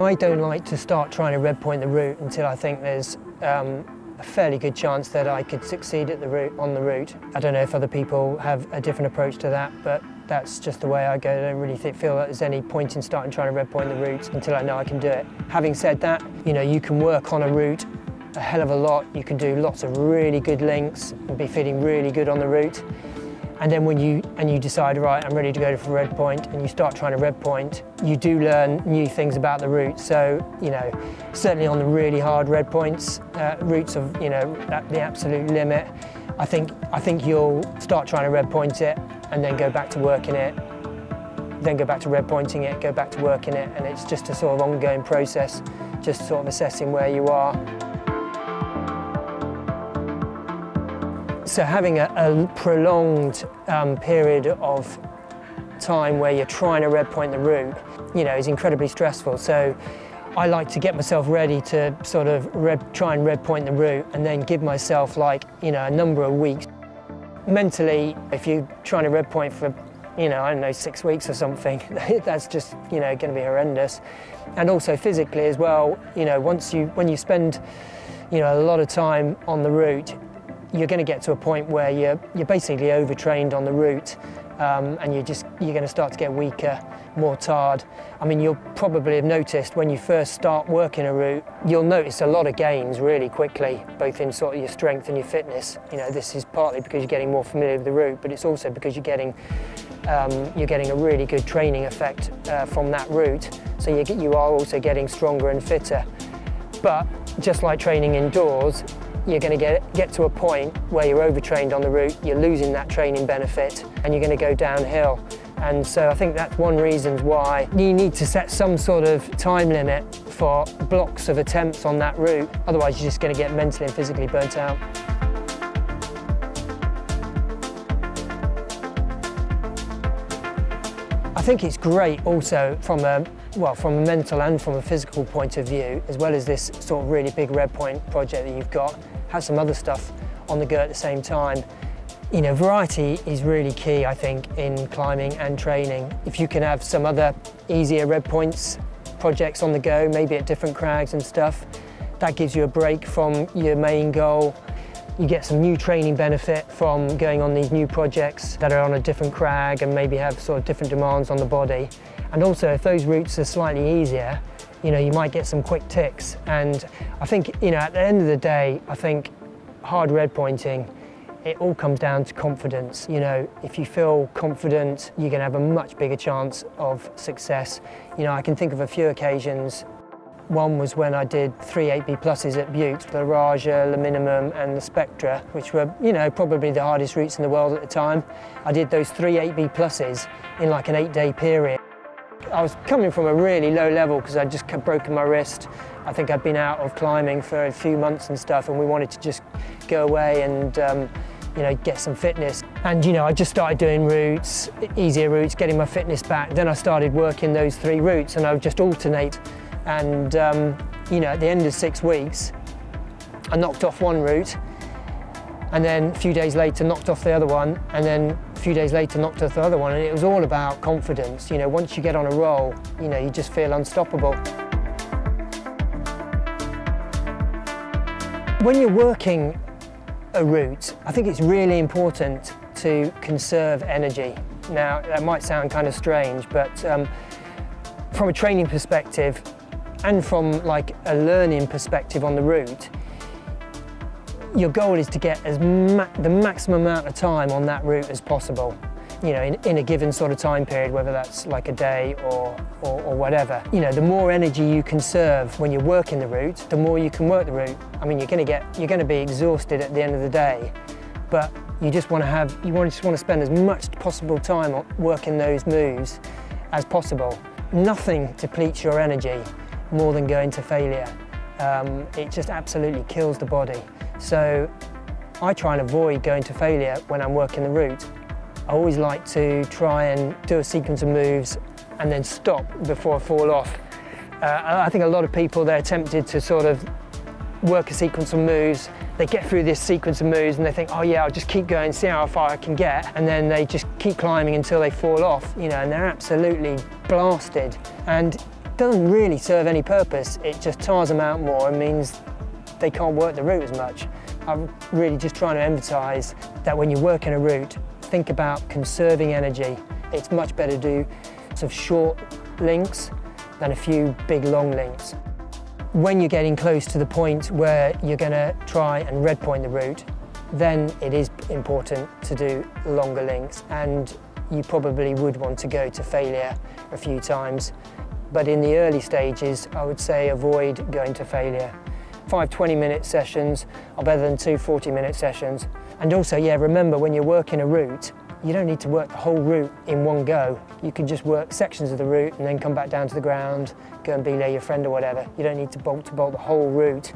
I don't like to start trying to red point the route until I think there's um, a fairly good chance that I could succeed at the route, on the route. I don't know if other people have a different approach to that, but that's just the way I go. I don't really feel that there's any point in starting trying to red point the route until I know I can do it. Having said that, you know, you can work on a route a hell of a lot. You can do lots of really good links and be feeling really good on the route. And then when you and you decide, right, I'm ready to go for red point, and you start trying to red point, you do learn new things about the route. So, you know, certainly on the really hard red points, uh, routes of, you know, the absolute limit, I think I think you'll start trying to red point it, and then go back to working it, then go back to red pointing it, go back to working it, and it's just a sort of ongoing process, just sort of assessing where you are. So having a, a prolonged um, period of time where you're trying to red point the route, you know, is incredibly stressful. So I like to get myself ready to sort of red, try and red point the route and then give myself like, you know, a number of weeks. Mentally, if you're trying to red point for, you know, I don't know, six weeks or something, that's just, you know, going to be horrendous. And also physically as well, you know, once you, when you spend, you know, a lot of time on the route, you're going to get to a point where you're, you're basically overtrained on the route um, and you're just, you're going to start to get weaker, more tired. I mean, you'll probably have noticed when you first start working a route, you'll notice a lot of gains really quickly, both in sort of your strength and your fitness. You know, this is partly because you're getting more familiar with the route, but it's also because you're getting, um, you're getting a really good training effect uh, from that route. So you, get, you are also getting stronger and fitter. But just like training indoors, you're going to get, get to a point where you're overtrained on the route, you're losing that training benefit, and you're going to go downhill. And so I think that's one reason why you need to set some sort of time limit for blocks of attempts on that route. Otherwise, you're just going to get mentally and physically burnt out. I think it's great also from a well, from a mental and from a physical point of view, as well as this sort of really big red point project that you've got, have some other stuff on the go at the same time. You know, variety is really key, I think, in climbing and training. If you can have some other easier red points projects on the go, maybe at different crags and stuff, that gives you a break from your main goal. You get some new training benefit from going on these new projects that are on a different crag and maybe have sort of different demands on the body. And also, if those routes are slightly easier, you know, you might get some quick ticks. And I think, you know, at the end of the day, I think hard red pointing, it all comes down to confidence. You know, if you feel confident, you're going to have a much bigger chance of success. You know, I can think of a few occasions. One was when I did three 8B pluses at Buoux, the Raja, the Minimum and the Spectra, which were, you know, probably the hardest routes in the world at the time. I did those three 8B pluses in like an eight day period. I was coming from a really low level because I'd just broken my wrist. I think I'd been out of climbing for a few months and stuff and we wanted to just go away and um, you know, get some fitness. And you know, I just started doing routes, easier routes, getting my fitness back. Then I started working those three routes and I would just alternate. And um, you know, at the end of six weeks, I knocked off one route and then a few days later knocked off the other one and then a few days later knocked off the other one and it was all about confidence. You know once you get on a roll you know you just feel unstoppable. When you're working a route I think it's really important to conserve energy. Now that might sound kind of strange but um, from a training perspective and from like a learning perspective on the route your goal is to get as ma the maximum amount of time on that route as possible you know, in, in, a given sort of time period, whether that's like a day or, or, or, whatever. You know, the more energy you conserve when you're working the route, the more you can work the route. I mean, you're going to get, you're going to be exhausted at the end of the day, but you just want to have, you want, just want to spend as much possible time working those moves as possible. Nothing depletes your energy more than going to failure. Um, it just absolutely kills the body. So I try and avoid going to failure when I'm working the route. I always like to try and do a sequence of moves and then stop before I fall off. Uh, I think a lot of people, they're tempted to sort of work a sequence of moves, they get through this sequence of moves and they think, oh yeah, I'll just keep going, see how far I can get. And then they just keep climbing until they fall off, you know, and they're absolutely blasted. And doesn't really serve any purpose. It just tires them out more and means they can't work the route as much. I'm really just trying to emphasise that when you're working a route, think about conserving energy. It's much better to do sort of short links than a few big long links. When you're getting close to the point where you're going to try and red point the route, then it is important to do longer links and you probably would want to go to failure a few times. But in the early stages, I would say avoid going to failure. Five 20 minute sessions are better than two 40 minute sessions. And also, yeah, remember when you're working a route, you don't need to work the whole route in one go. You can just work sections of the route and then come back down to the ground, go and belay your friend or whatever. You don't need to bolt to bolt the whole route.